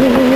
you.